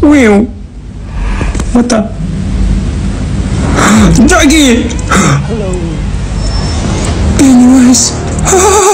Will. What the? Doggy! Hello. anyways.